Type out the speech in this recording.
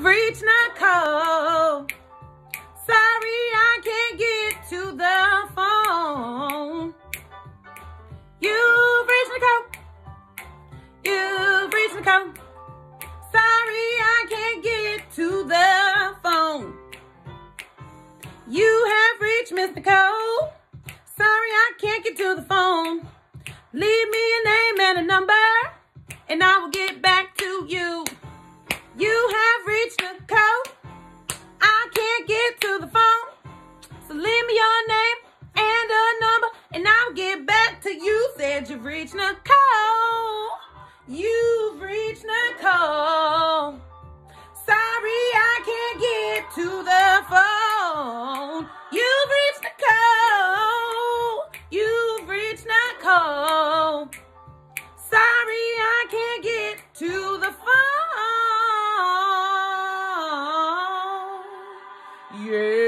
reached Nicole. Sorry, I can't get to the phone. You've reached Nicole. You've reached Nicole. Sorry, I can't get to the phone. You have reached Miss Nicole. Sorry, I can't get to the phone. Leave me a name and a number, and I will get back to. You Leave me your name and a number, and I'll get back to you. Said you've reached Nicole. You've reached Nicole. Sorry, I can't get to the phone. You've reached Nicole. You've reached Nicole. Sorry, I can't get to the phone. Yeah.